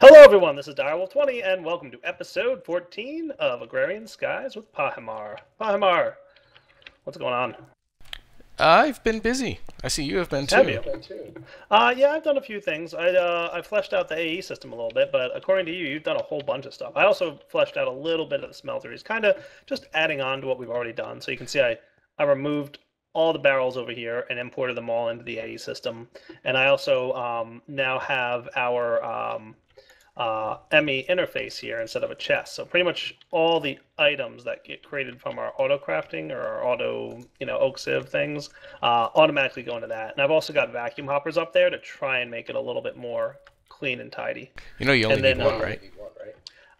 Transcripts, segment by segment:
Hello, everyone. This is Direwolf20, and welcome to episode 14 of Agrarian Skies with Pahimar. Pahimar, what's going on? I've been busy. I see you have been too. Have you? Uh, yeah, I've done a few things. I uh, I fleshed out the AE system a little bit, but according to you, you've done a whole bunch of stuff. I also fleshed out a little bit of the smelteries, kind of just adding on to what we've already done. So you can see I, I removed all the barrels over here and imported them all into the AE system. And I also um, now have our um, uh, ME interface here instead of a chest. So pretty much all the items that get created from our auto crafting or our auto, you know, oak sieve things uh, automatically go into that. And I've also got vacuum hoppers up there to try and make it a little bit more clean and tidy. You know you only And then, need one, uh, right?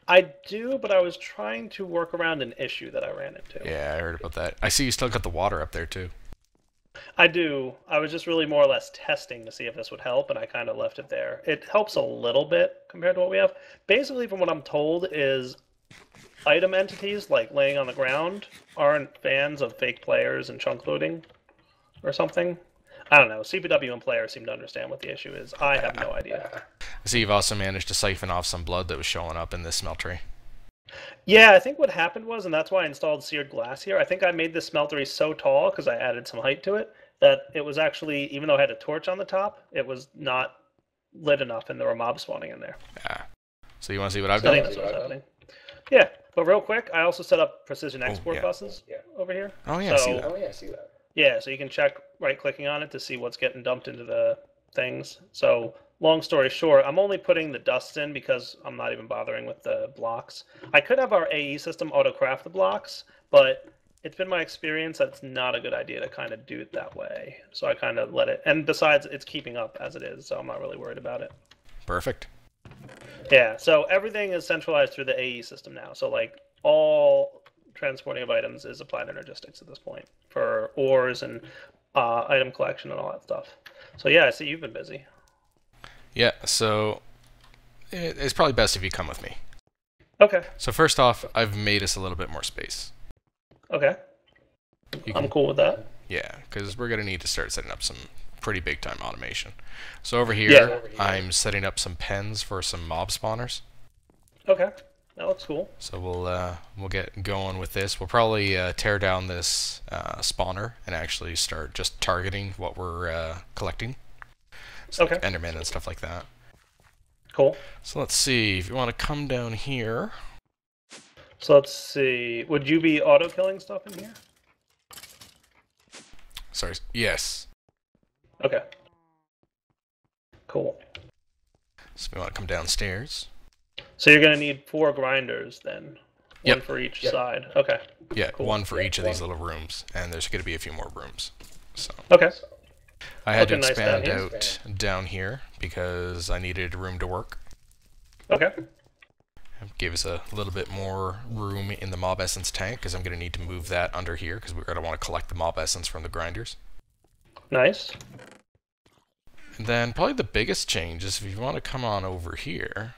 I do, but I was trying to work around an issue that I ran into. Yeah, I heard about that. I see you still got the water up there too. I do. I was just really more or less testing to see if this would help, and I kind of left it there. It helps a little bit compared to what we have. Basically, from what I'm told, is item entities like laying on the ground aren't fans of fake players and chunk loading or something. I don't know. CPW and players seem to understand what the issue is. I have no idea. I see you've also managed to siphon off some blood that was showing up in this smeltery. Yeah, I think what happened was, and that's why I installed seared glass here. I think I made the smeltery so tall because I added some height to it that it was actually, even though I had a torch on the top, it was not lit enough, and there were mobs spawning in there. Yeah. So you want to see what I've So I think done? that's what's happening. Yeah, but real quick, I also set up precision oh, export yeah. buses Yeah. over here. Oh yeah, I see that. Oh yeah, I see that. Yeah, so you can check right clicking on it to see what's getting dumped into the things. So, long story short, I'm only putting the dust in because I'm not even bothering with the blocks. I could have our AE system auto craft the blocks, but it's been my experience that it's not a good idea to kind of do it that way. So I kind of let it. And besides, it's keeping up as it is, so I'm not really worried about it. Perfect. Yeah, so everything is centralized through the AE system now. So like all transporting of items is applied energistics at this point for ores and uh, item collection and all that stuff. So yeah, I see you've been busy. Yeah. So it's probably best if you come with me. Okay, So first off, I've made us a little bit more space. okay, You I'm cool with that. yeah, because we're gonna need to start setting up some pretty big time automation. So over here, Yeah. I'm setting up some pens for some mob spawners. Okay, that looks cool. So we'll uh, we'll get going with this. We'll probably uh, tear down this uh, spawner and actually start just targeting what we're uh, collecting. So like Okay. Enderman and stuff like that. Cool. So let's see. If you want to come down here, So let's see. Would you be auto killing stuff in here? sorry. Yes. Okay. Cool. So if you want to come downstairs. So you're gonna need four grinders then. One Yep. for each Yep. side. Okay. Yeah, Cool. one for Yeah, each of these little rooms, and there's going to be a few more rooms. So Okay. I had to Looking nice down expand here. out down here because I needed room to work. Okay. It gave us a little bit more room in the mob essence tank because I'm going to need to move that under here because we're going to want to collect the mob essence from the grinders. Nice. And then probably the biggest change is if you want to come on over here.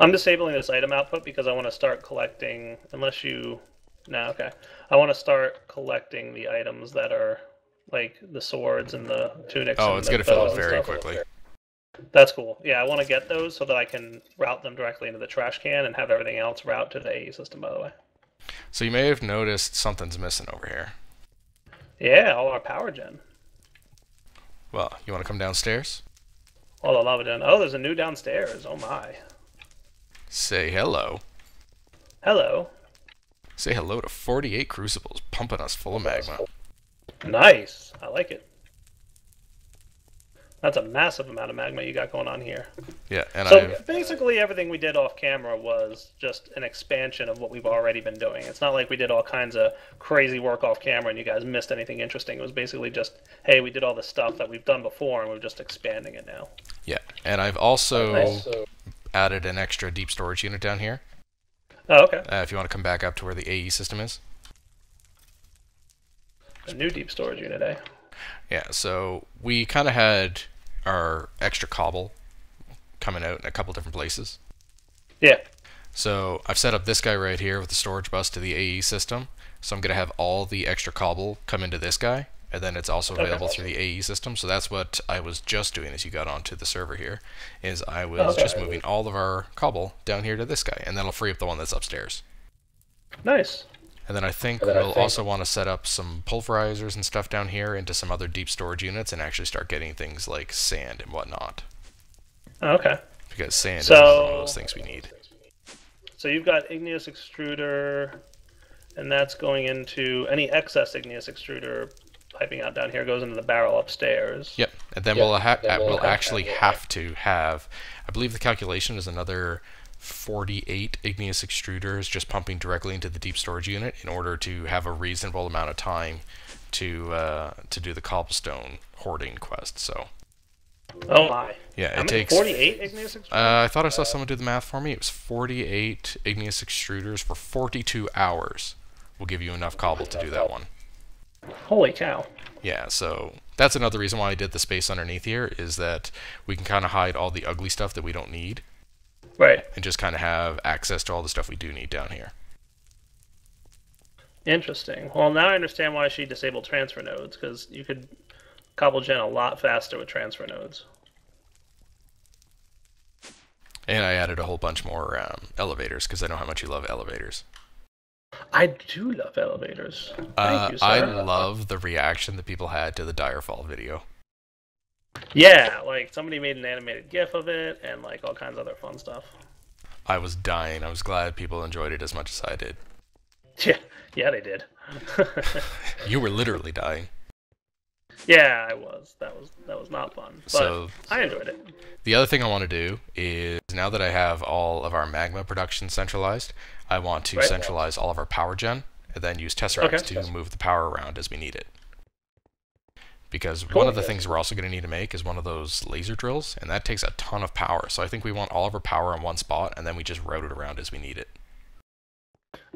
I'm disabling this item output because I want to start collecting, unless you. No, okay. I want to start collecting the items that are like the swords and the tunics. Oh, it's to fill up very quickly. That's cool. Yeah, I want to get those so that I can route them directly into the trash can and have everything else route to the AE system, by the way. So you may have noticed something's missing over here. Yeah, all our power gen. Well, you want to come downstairs? All the lava gen. Oh, there's a new downstairs. Oh my. Say hello. Hello. Say hello to 48 crucibles pumping us full of magma. Nice. I like it. That's a massive amount of magma you got going on here. Yeah, and so I've basically, everything we did off camera was just an expansion of what we've already been doing. It's not like we did all kinds of crazy work off camera and you guys missed anything interesting. It was basically just, hey, we did all the stuff that we've done before and we're just expanding it now. yeah, and I've also Also, added an extra deep storage unit down here. Oh, okay. Uh, if you want to come back up to where the AE system is. A new deep storage unit, eh? Yeah, so we kind of had our extra cobble coming out in a couple different places. Yeah. So I've set up this guy right here with the storage bus to the AE system. So I'm going to have all the extra cobble come into this guy, and then it's also Okay. available through the AE system. So that's what I was just doing as you got onto the server here, is I was Okay. just moving all of our cobble down here to this guy, and that'll free up the one that's upstairs. Nice. And then I think then we'll think- also want to set up some pulverizers and stuff down here into some other deep storage units and actually start getting things like sand and whatnot. Oh, okay. Because sand is one of those things we need. So you've got igneous extruder, and that's going into any excess igneous extruder piping out down here goes into the barrel upstairs. Yep, and then Yep, we'll, ha- then we'll we'll actually have to have. I believe the calculation is another 48 igneous extruders just pumping directly into the deep storage unit in order to have a reasonable amount of time to uh, to do the cobblestone hoarding quest. So Oh my. yeah, How it takes. 48 igneous extruders? Uh, I thought I saw someone do the math for me. It was 48 igneous extruders for 42 hours. Will give you enough cobble to do that one. Holy cow. Yeah, so that's another reason why I did the space underneath here is that we can kind of hide all the ugly stuff that we don't need Right. and just kind of have access to all the stuff we do need down here. Interesting. Well, now I understand why she disabled transfer nodes, because you could cobble gen a lot faster with transfer nodes. And I added a whole bunch more um, elevators because I know how much you love elevators. I do love elevators. Thank Uh, you, sir. I love the reaction that people had to the Direfall video. Yeah, like somebody made an animated GIF of it, and like all kinds of other fun stuff. I was dying. I was glad people enjoyed it as much as I did. Yeah, yeah, they did. You were literally dying. yeah, I was. That was that was not fun, but So I enjoyed it. The other thing I want to do is now that I have all of our magma production centralized, I want to Right. centralize all of our power gen and then use Tesseracts Okay. to move the power around as we need it. Because one of the things we're also going to need to make is one of those laser drills, and that takes a ton of power. So I think we want all of our power in one spot, and then we just route it around as we need it.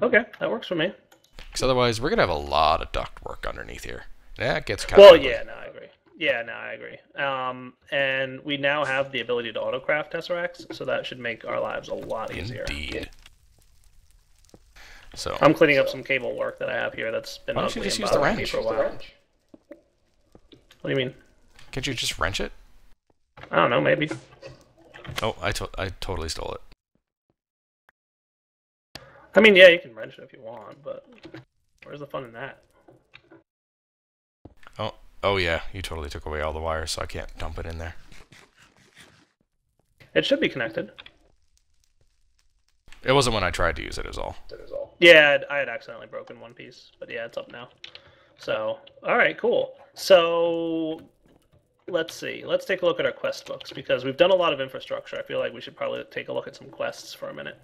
Okay, that works for me. Because otherwise, we're going to have a lot of duct work underneath here. That gets kind Well, of Well, yeah, no, I agree. Yeah, no, I agree. Um, and we now have the ability to autocraft tesseracts, so that should make our lives a lot easier. Indeed. So I'm cleaning up some cable work that I have here that's been Why don't you just use the wrench? for a while. What do you mean? can't you just wrench it? I don't know, maybe. Oh, I, to- I totally stole it. I mean, yeah, you can wrench it if you want, but where's the fun in that? Oh oh yeah, you totally took away all the wires, so I can't dump it in there. It should be connected. It wasn't when I tried to use it, is all. All. Yeah, I had accidentally broken one piece, but yeah, it's up now. So, all right, cool. So, let's see. Let's take a look at our quest books because we've done a lot of infrastructure. I feel like we should probably take a look at some quests for a minute.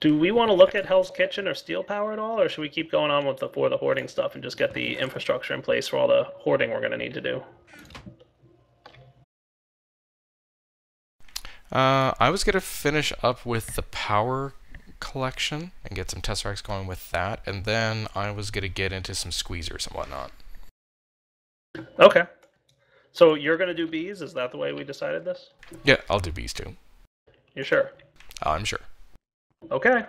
Do we want to look at Hell's Kitchen or Steel Power at all, or should we keep going on with the for the hoarding stuff and just get the infrastructure in place for all the hoarding we're going to need to do? Uh, I was gonna finish up with the power collection and get some tesseracts going with that, and then I was gonna get into some squeezers and whatnot. Okay. So you're going to do bees? Is that the way we decided this? Yeah, I'll do bees too. You're sure? I'm sure. Okay.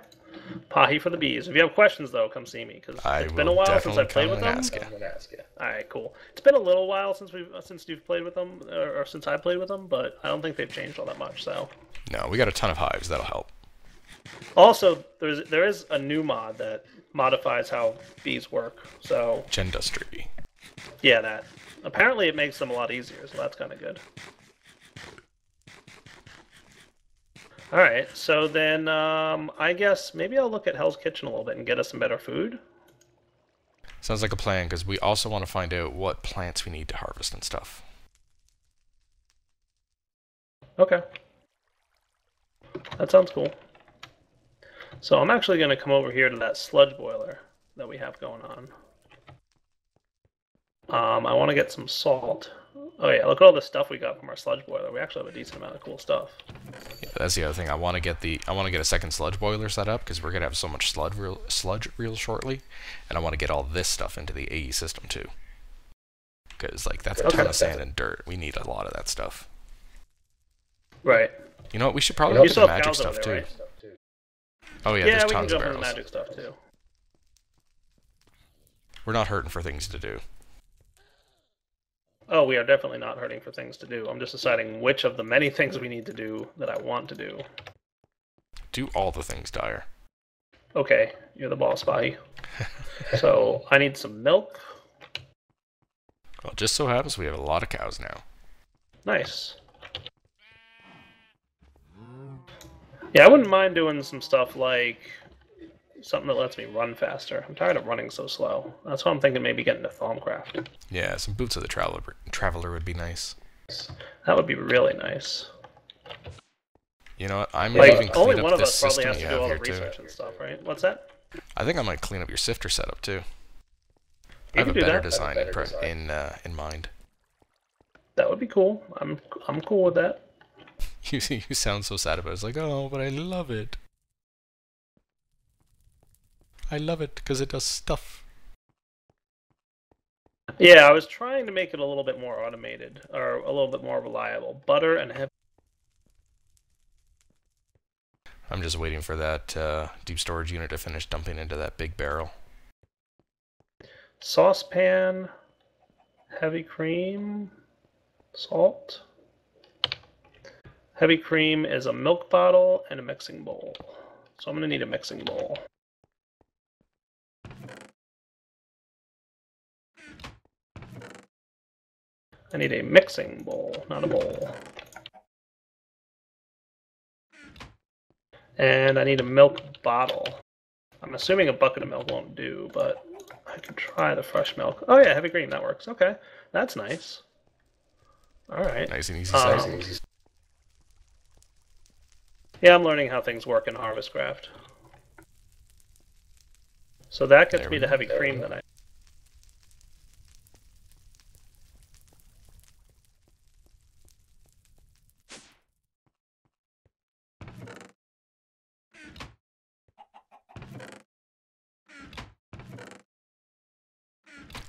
Pahi for the bees. If you have questions, though, come see me because it's been a will while since I've played with them. ask ya. I'm gonna ask you. All right, cool. It's been a little while since we've uh, since you've played with them, or, or since I played with them, but I don't think they've changed all that much. So, No, we got a ton of hives. That'll help. Also there's there is a new mod that modifies how bees work. So Gendustry. yeah, that apparently it makes them a lot easier. So that's kind of good. All right, so then um, I guess maybe I'll look at Hell's Kitchen a little bit and get us some better food. Sounds like a plan because we also want to find out what plants we need to harvest and stuff. Okay. That sounds cool. So I'm actually going to come over here to that sludge boiler that we have going on. Um, I want to get some salt. Oh yeah, look at all the stuff we got from our sludge boiler. We actually have a decent amount of cool stuff. Yeah, that's the other thing. I want to get the I want to get a second sludge boiler set up because we're gonna have so much sludge real, sludge real shortly, and I want to get all this stuff into the AE system too. Because like that's a ton of sand and dirt. We need a lot of that stuff. Right. You know what? We should probably You still the magic stuff there, too. right? Oh yeah, Yeah, there's we can tons of jump into the barrels. magic stuff too. We're not hurting for things to do. Oh, we are definitely not hurting for things to do. I'm just deciding which of the many things we need to do that I want to do. Do all the things, Dire. Okay, you're the boss, Pahi. so I need some milk. Well, it just so happens we have a lot of cows now. Nice. Yeah, I wouldn't mind doing some stuff like something that lets me run faster. I'm tired of running so slow. That's why I'm thinking maybe getting to Thaumcraft. Yeah, some boots of the traveler traveler would be nice. That would be really nice. You know what? I'm Like even only clean one up of this us probably has to do all the here too. research and stuff, right? What's that? I think I might clean up your sifter setup too. I have a better that. design in, pre- in uh, in mind. That would be cool. I'm I'm cool with that. You you sound so sad about it. It's like, oh, but I love it. I love it because it does stuff. Yeah, I was trying to make it a little bit more automated or a little bit more reliable. Butter and heavy. I'm just waiting for that uh, deep storage unit to finish dumping into that big barrel. saucepan, heavy cream, salt. Heavy cream is a milk bottle and a mixing bowl. So I'm going to need a mixing bowl. I need a mixing bowl, not a bowl. And I need a milk bottle. I'm assuming a bucket of milk won't do, but I can try the fresh milk. Oh yeah, heavy cream, that works. Okay, that's nice. All right. Nice and easy Um, size. Yeah, I'm learning how things work in Harvestcraft. So that gets There me we the go. heavy cream that I.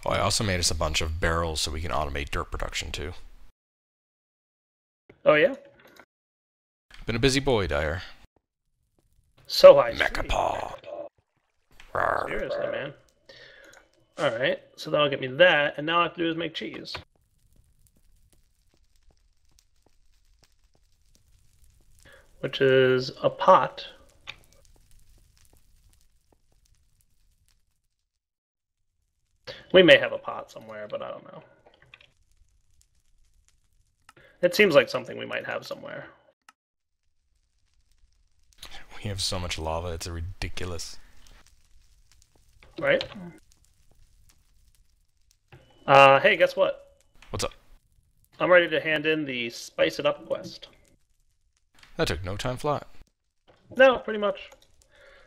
Oh, I also made us a bunch of barrels so we can automate dirt production too. Oh yeah, Been a busy boy, Dire. so high. street. Mechapaw. Seriously, man. All right, so that'll get me that, and now all I have to do is make cheese. Which is a pot. We may have a pot somewhere, but I don't know. It seems like something we might have somewhere. We have so much lava, it's ridiculous. Right? Uh, hey, guess what? What's up? I'm ready to hand in the Spice It Up quest. That took no time flat. No, pretty much.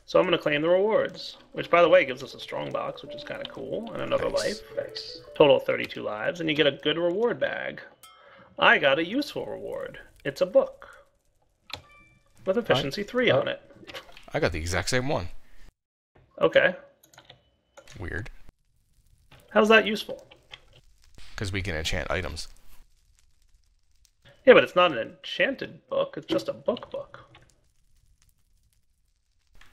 So I'm going to claim the rewards, which, by the way, gives us a strong box, which is kind of cool, and another Nice. life. Total of 32 lives, and you get a good reward bag. I got a useful reward. It's a book with efficiency 3 on it. I got the exact same one. Okay. Weird. How's that useful? Because we can enchant items. Yeah, but it's not an enchanted book, it's just a book book.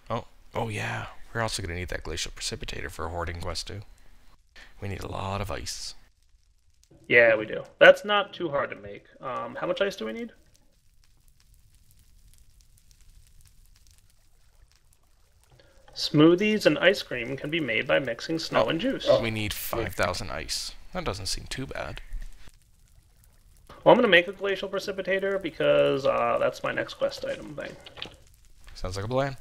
Oh, oh yeah. We're also gonna need that glacial precipitator for a hoarding quest too. We need a lot of ice. Yeah, we do. That's not too hard to make. Um, how much ice do we need? Smoothies and ice cream can be made by mixing snow Oh. and juice. We need 5,000 ice. That doesn't seem too bad. Well, I'm going to make a glacial precipitator because uh, that's my next quest item thing. Sounds like a plan.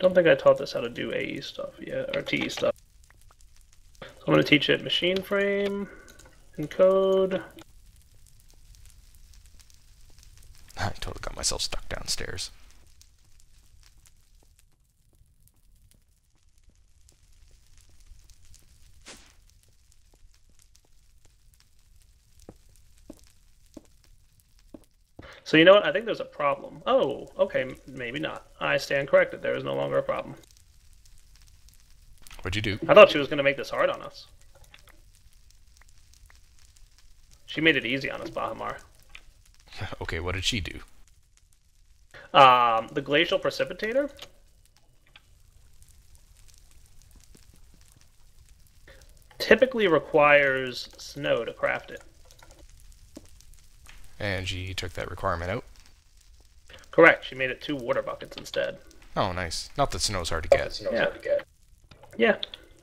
Don't think I taught this how to do AE stuff yet, or TE stuff. So I'm going to teach it machine frame, encode. I totally got myself stuck downstairs. So you know what? I think there's a problem. Oh, okay, maybe not. I stand corrected. There is no longer a problem. What'd you do? I thought she was going to make this hard on us. She made it easy on us, Pahimar. okay, what did she do? Um, the glacial precipitator. Typically requires snow to craft it. And she took that requirement out. Correct. She made it two water buckets instead. Oh, nice. Not that snow's hard to get. Snow's yeah. hard to get. Yeah.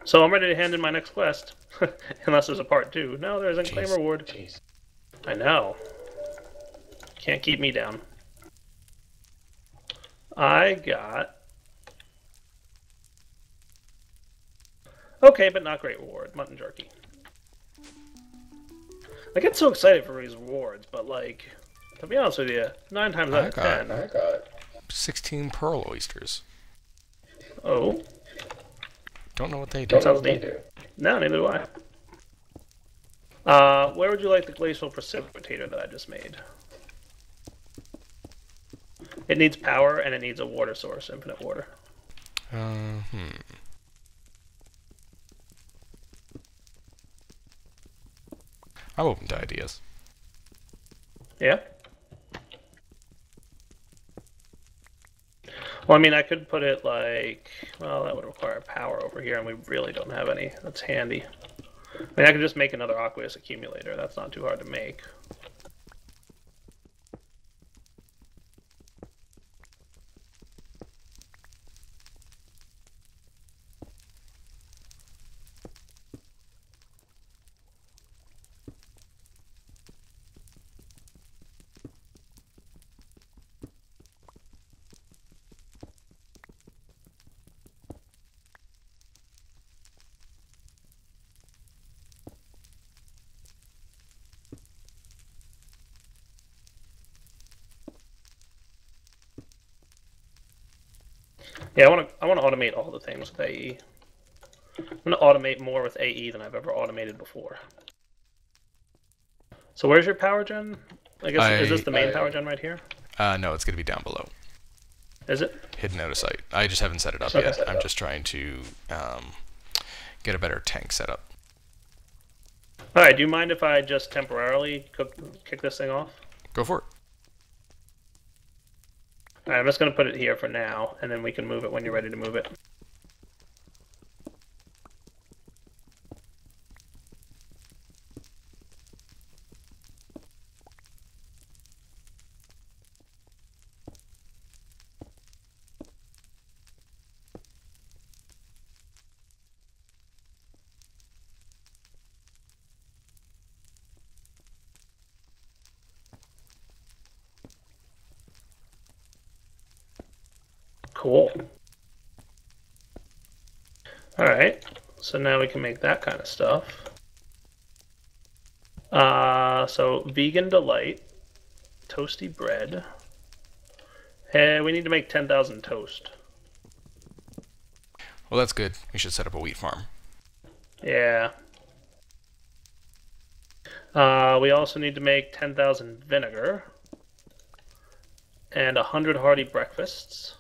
So I'm ready to hand in my next quest, unless there's a part two. No, there isn't Jeez. claim reward. Jeez. I know. Can't keep me down. I got. Okay, but not great reward. Mutton jerky. I get so excited for these rewards, but like, to be honest with you, nine times out I of got- ten. I got 16 pearl oysters. Oh, Don't know what they do. don't know sounds what they neat. do. no, neither do I. Uh, where would you like the glacial precipitator that I just made? It needs power and it needs a water source, infinite water. Uh, hmm. I'm open to ideas. Yeah. Well, I mean, I could put it like, well, that would require power over here, and we really don't have any. That's handy. I mean, I could just make another aqueous accumulator. That's not too hard to make. Yeah, I want to. I want to automate all the things with AE. I'm gonna automate more with AE than I've ever automated before. So where's your power gen? I guess is this the main I- power gen right here? Uh, no, it's going to be down below, Is it? hidden out of sight. I just haven't set it up yet. I'm just trying to um, get a better tank setup. All right. Do you mind if I just temporarily cook, kick this thing off? Go for it. I'm just gonna put it here for now, and then we can move it when you're ready to move it. Cool. All right. So now we can make that kind of stuff. Uh, so vegan delight, toasty bread. Hey, we need to make ten thousand toast. Well, that's good. We should set up a wheat farm. Yeah. Uh, we also need to make 10,000 vinegar and 100 hearty breakfasts.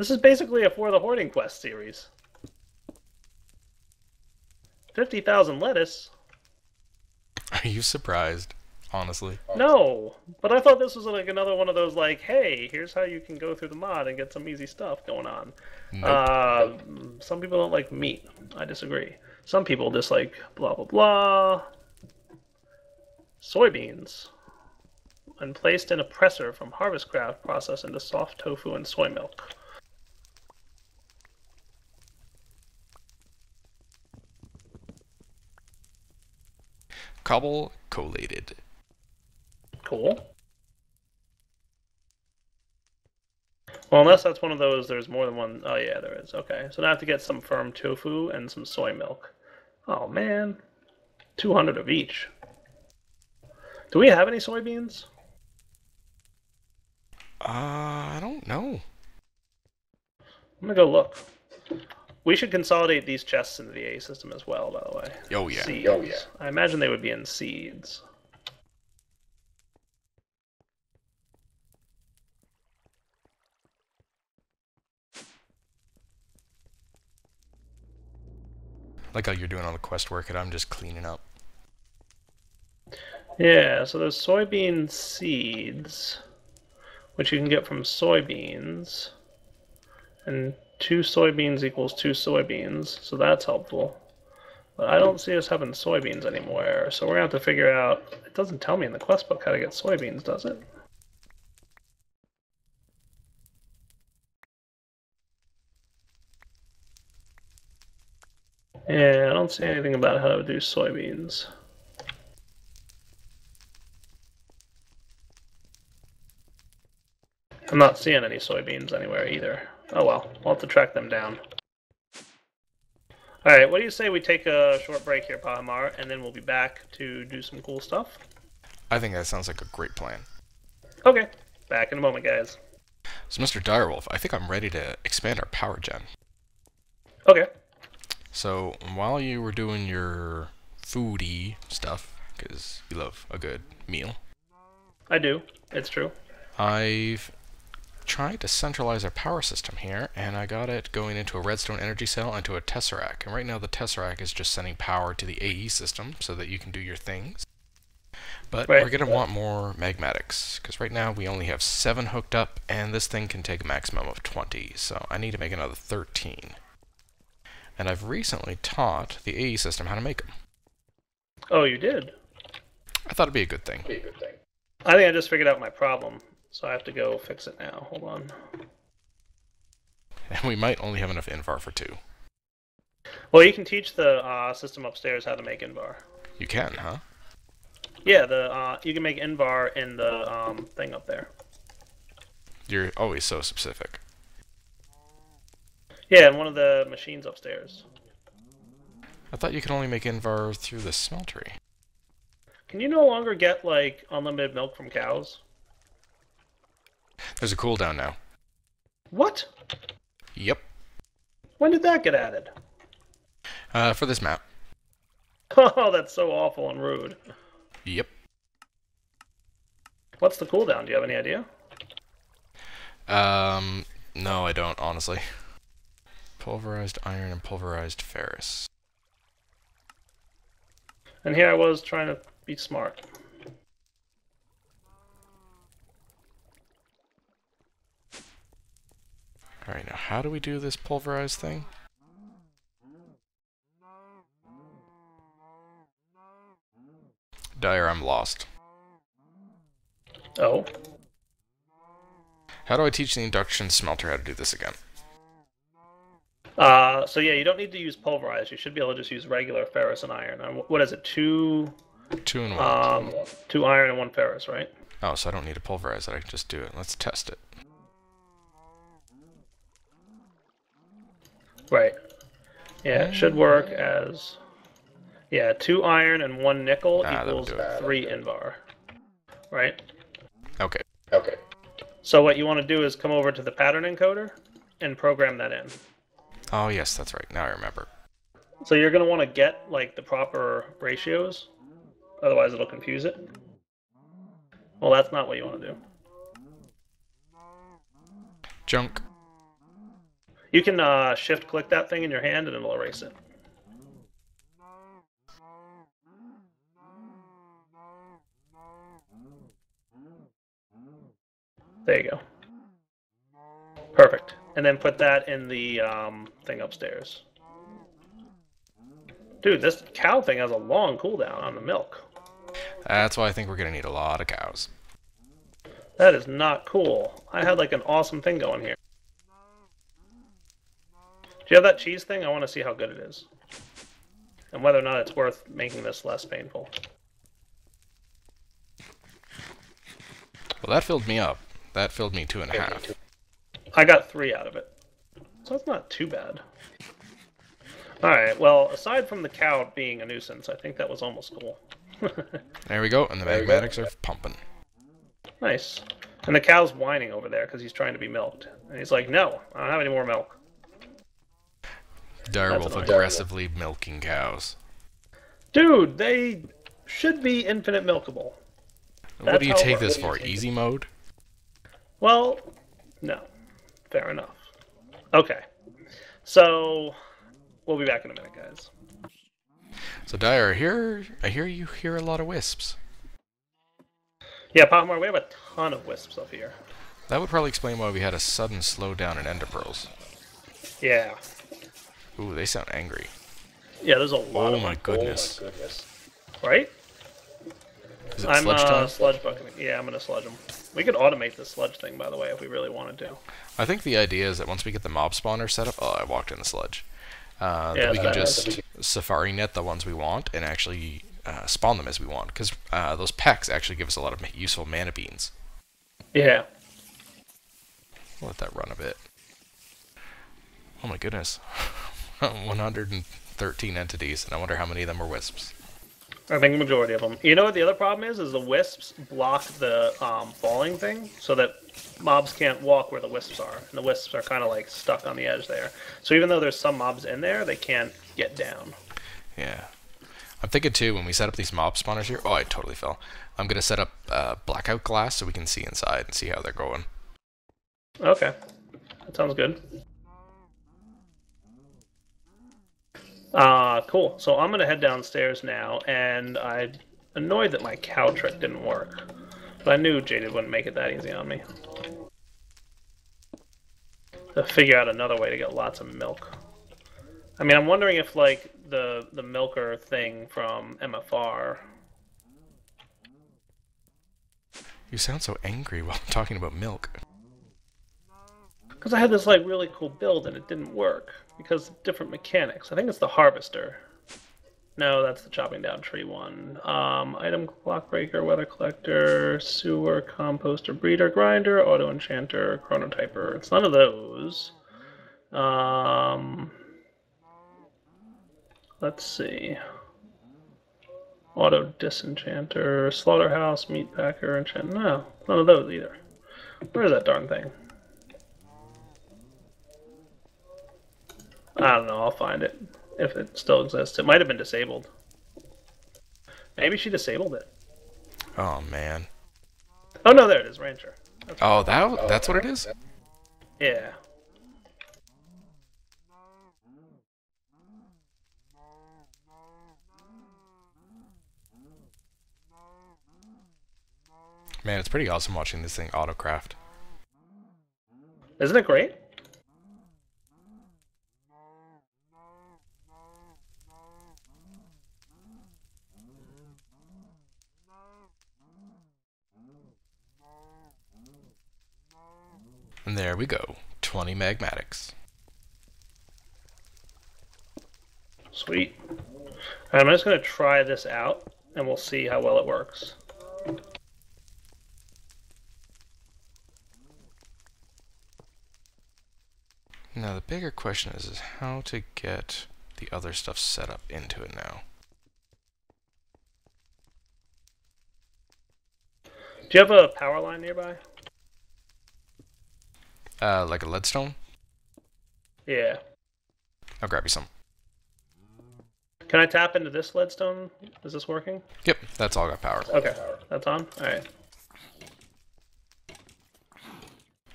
This is basically a For the Hoarding Quest series. 50,000 lettuce? Are you surprised? Honestly. No, but I thought this was like another one of those like, hey, here's how you can go through the mod and get some easy stuff going on. Nope. Uh, some people don't like meat. I disagree. Some people dislike blah blah blah. Soybeans. When placed in a presser from Harvestcraft, process into soft tofu and soy milk. Cobble collated. Cool. Well, unless that's one of those, there's more than one. Oh, yeah, there is. Okay. So now I have to get some firm tofu and some soy milk. Oh, man. 200 of each. Do we have any soybeans? Uh, I don't know. I'm gonna go look. We should consolidate these chests into the AE system as well, by the way. Oh yeah. Seeds. Oh, yeah. I imagine they would be in seeds. Like how you're doing all the quest work, and I'm just cleaning up. Yeah, so there's soybean seeds, which you can get from soybeans. And two soybeans equals two soybeans, so that's helpful. But I don't see us having soybeans anymore, so we're gonna have to figure out. It doesn't tell me in the quest book how to get soybeans, does it? Yeah, I don't see anything about how to do soybeans. I'm not seeing any soybeans anywhere either. Oh well, we'll have to track them down. Alright, what do you say we take a short break here, Pahimar, and then we'll be back to do some cool stuff? I think that sounds like a great plan. Okay, back in a moment, guys. So, Mr. Direwolf, I think I'm ready to expand our power gen. Okay. So, while you were doing your foodie stuff, because you love a good meal, I do. It's true. I've tried to centralize our power system here, and I got it going into a redstone energy cell and to a tesseract. And right now the tesseract is just sending power to the AE system so that you can do your things. But Right. we're going to want more magmatics, because right now we only have 7 hooked up, and this thing can take a maximum of 20, so I need to make another 13. And I've recently taught the AE system how to make them. Oh, you did? I thought it'd be a good thing. be a good thing. I think I just figured out my problem, so I have to go fix it now. Hold on. And we might only have enough invar for two. Well, you can teach the uh, system upstairs how to make Invar. You can, huh? Yeah, the uh, you can make Invar in the um, thing up there. You're always so specific. Yeah, in one of the machines upstairs. I thought you could only make invar through the smeltery. Can you no longer get like unlimited milk from cows? There's a cooldown now. What? Yep. When did that get added? Uh, for this map. Oh, that's so awful and rude. Yep. What's the cooldown? Do you have any idea? Um, no, I don't, honestly. Pulverized iron and pulverized ferrous. And here I was trying to be smart. Alright, now how do we do this pulverized thing? Dire, I'm lost. Oh, How do I teach the induction smelter how to do this again? uh, so yeah, you don't need to use pulverized. You should be able to just use regular ferrous and iron. What is it? Two, Two and one. um, two iron and one ferrous, right? oh, so I don't need to pulverize it, I can just do it. Let's test it. Right. Yeah, it should work as yeah, two iron and one nickel Ah, equals do it. three invar. Right. Okay. Okay. So what you want to do is come over to the pattern encoder and program that in. Oh, yes, that's right. Now I remember. So you're going to want to get like the proper ratios, otherwise it'll confuse it. Well, that's not what you want to do. Junk. You can uh, shift click that thing in your hand and it'll erase it. There you go. Perfect. And then put that in the um, thing upstairs. Dude, this cow thing has a long cooldown on the milk. That's why I think we're gonna need a lot of cows. That is not cool. I had like an awesome thing going here. Do you have that cheese thing? I want to see how good it is. And whether or not it's worth making this less painful. Well, that filled me up. That filled me two and a half. I got three out of it. So it's not too bad. Alright, well, aside from the cow being a nuisance, I think that was almost cool. There we go, and the There magmatics are pumping. nice. And the cow's whining over there because he's trying to be milked. And he's like, no, I don't have any more milk. Direwolf annoying. aggressively milking cows. Dude, they should be infinite milkable. what do you take this for? Easy mode? Well, no. Fair enough. Okay. So, we'll be back in a minute, guys. So Dire, I hear I hear you hear a lot of wisps. Yeah, Pahimar, we have a ton of wisps up here. That would probably explain why we had a sudden slowdown in ender pearls. Yeah. Ooh, they sound angry. Yeah, there's a lot Oh of my them, goodness. right? Is it I'm sludge uh, sludge bucketing. Yeah, I'm gonna sludge them. We could automate the sludge thing, by the way, if we really wanted to. I think the idea is that once we get the mob spawner set up, oh, I walked in the sludge. Uh, Yeah, that we can just safari net the ones we want and actually uh, spawn them as we want, because uh, those packs actually give us a lot of useful mana beans. Yeah. We'll let that run a bit. Oh my goodness, 113 entities, and I wonder how many of them are wisps. I think the majority of them. You know what the other problem is? Is the wisps block the um, falling thing, so that mobs can't walk where the wisps are, and the wisps are kind of like stuck on the edge there. So even though there's some mobs in there, they can't get down. Yeah. I'm thinking too, when we set up these mob spawners here, oh, I totally fell. I'm gonna set up uh, blackout glass so we can see inside and see how they're going. Okay, that sounds good. Uh, cool. So I'm gonna head downstairs now, and I'm annoyed that my cow trick didn't work. But I knew Jaded wouldn't make it that easy on me. To figure out another way to get lots of milk. I mean, I'm wondering if like the the milker thing from MFR. You sound so angry while talking about milk. Because I had this like really cool build and it didn't work because different mechanics. I think it's the harvester. No, that's the chopping down tree one. Um, item clock breaker, weather collector, sewer, composter, breeder, grinder, auto enchanter, chronotyper. It's none of those. Um, let's see. Auto disenchanter, slaughterhouse, meat packer, enchant. No, none of those either. Where is that darn thing? I don't know. I'll find it if it still exists. It might have been disabled. Maybe she disabled it. Oh man. Oh no, there it is, Rancher. Oh, that that's what it is. Yeah. Man, it's pretty awesome watching this thing autocraft. Isn't it great? There we go. 20 magmatics. Sweet. I'm just gonna try this out, and we'll see how well it works. Now the bigger question is, is how to get the other stuff set up into it now. Do you have a power line nearby? Uh, like a leadstone? Yeah. I'll grab you some. Can I tap into this leadstone? Is this working? Yep, that's all got power. Okay, that's on. All right.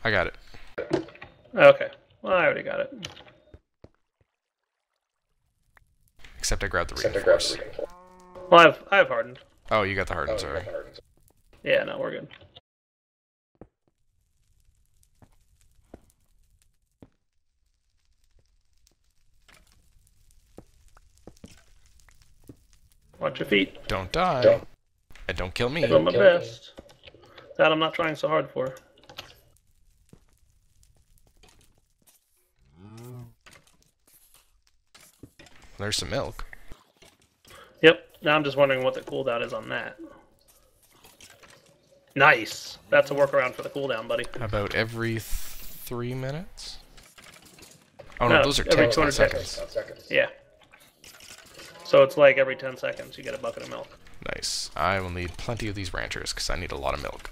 I got it. Okay. Well, I already got it. Except I grabbed the reinforce. Well, I've I've hardened. Oh, you got the hardened, sorry. Yeah, no, we're good. Watch your feet. Don't die. And don't kill me. Doing my best. That I'm not trying so hard for. There's some milk. Yep. Now I'm just wondering what the cooldown is on that. Nice. That's a workaround for the cooldown, buddy. About every th- three minutes? Oh no, No, those are every 10 200 seconds. Yeah. So it's like every 10 seconds you get a bucket of milk. Nice. I will need plenty of these ranchers because I need a lot of milk.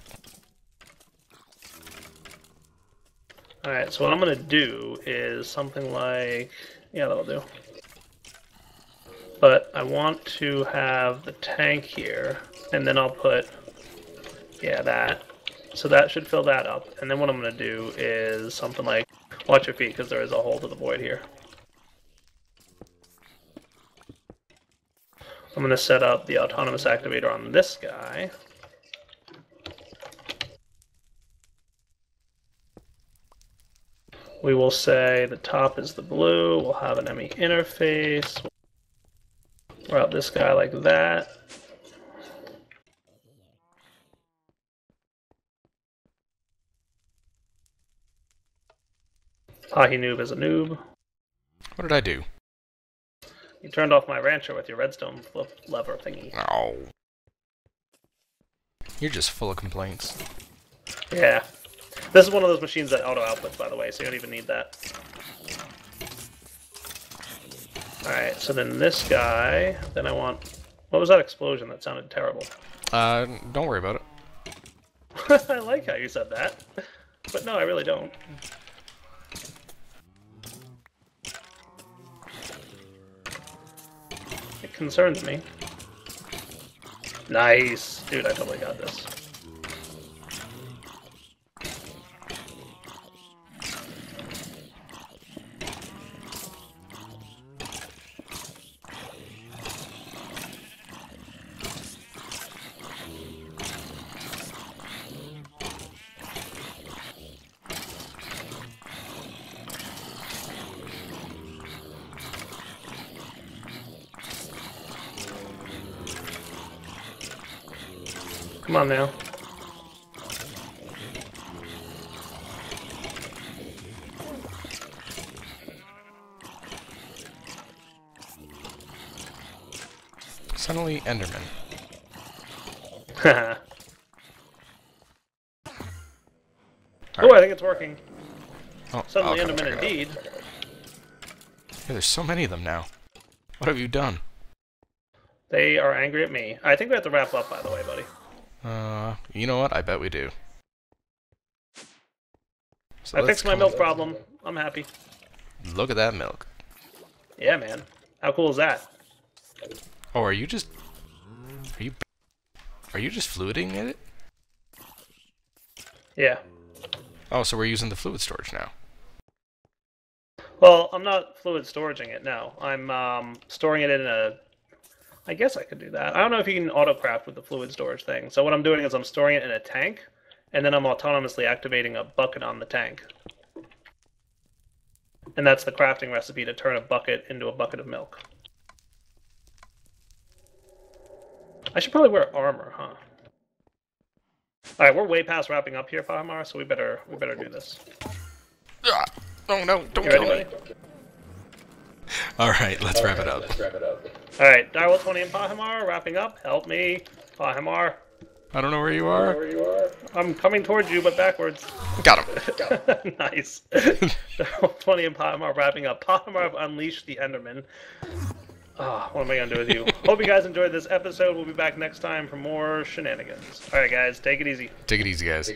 Alright, so what I'm gonna do is something like. Yeah, that'll do. But I want to have the tank here, and then I'll put. Yeah, that. So that should fill that up. And then what I'm gonna do is something like. Watch your feet, because there is a hole to the void here. I'm gonna set up the autonomous activator on this guy. We will say the top is the blue. We'll have an ME interface. Route this guy like that. Ahi noob is a noob. What did I do? You turned off my rancher with your redstone flip lever thingy. Oh. You're just full of complaints. Yeah. This is one of those machines that auto outputs, by the way, so you don't even need that. Alright, so then this guy, then I want... What was that explosion? That sounded terrible. Uh, don't worry about it. I like how you said that. But no, I really don't. Concerns me. Nice. Dude, I totally got this. On now. Suddenly, Enderman. oh, I think it's working. Oh, Suddenly Enderman check it out. indeed. Yeah, there's so many of them now. What have you done? They are angry at me. I think we have to wrap up, by the way, buddy. Uh, you know what? I bet we do. So I fixed my milk problem. I'm happy. Look at that milk. Yeah, man. How cool is that? Oh, are you just... Are you... Are you just fluiding it? Yeah. Oh, so we're using the fluid storage now. Well, I'm not fluid storaging it now. I'm um, storing it in a. I guess I could do that. I don't know if you can autocraft with the fluid storage thing. So what I'm doing is I'm storing it in a tank, and then I'm autonomously activating a bucket on the tank. And that's the crafting recipe to turn a bucket into a bucket of milk. I should probably wear armor, huh? All right, we're way past wrapping up here, Pahimar, so we better we better do this. Ah! Oh no, don't You kill ready, me. Alright, let's wrap it up. All right, Direwolf20 and Pahimar, wrapping up. Help me, Pahimar. I don't know where you are. I'm coming towards you, but backwards. Got him. nice. Direwolf20 and Pahimar wrapping up. Pahimar have unleashed the Enderman. Ah, what am I gonna do with you? Hope you guys enjoyed this episode. We'll be back next time for more shenanigans. All right, guys, take it easy. Take it easy, guys.